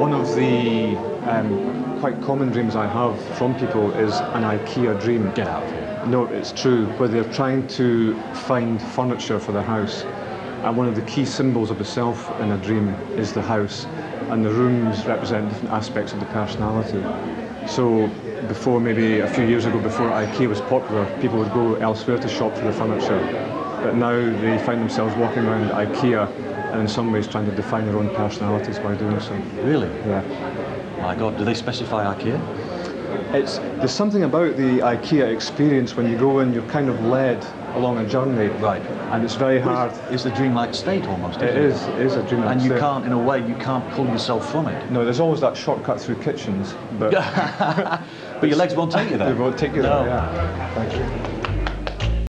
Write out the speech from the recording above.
one of the um, quite common dreams I have from people is an IKEA dream. Get out of here. No, it's true, where they're trying to find furniture for their house. And one of the key symbols of the self in a dream is the house, and the rooms represent different aspects of the personality. So before, maybe a few years ago, before IKEA was popular, people would go elsewhere to shop for their furniture. But now they find themselves walking around IKEA and in some ways trying to define their own personalities by doing so. Really? Yeah. My God, do they specify IKEA? It's, there's something about the IKEA experience when you go in, you're kind of led along a journey. Right. And it's very hard. It's a dreamlike state almost, It is, it is a dream. And you state. can't, in a way, you can't pull yourself from it. No, there's always that shortcut through kitchens, but But your legs won't take you there. they won't take you No. there. Yeah. Thank you.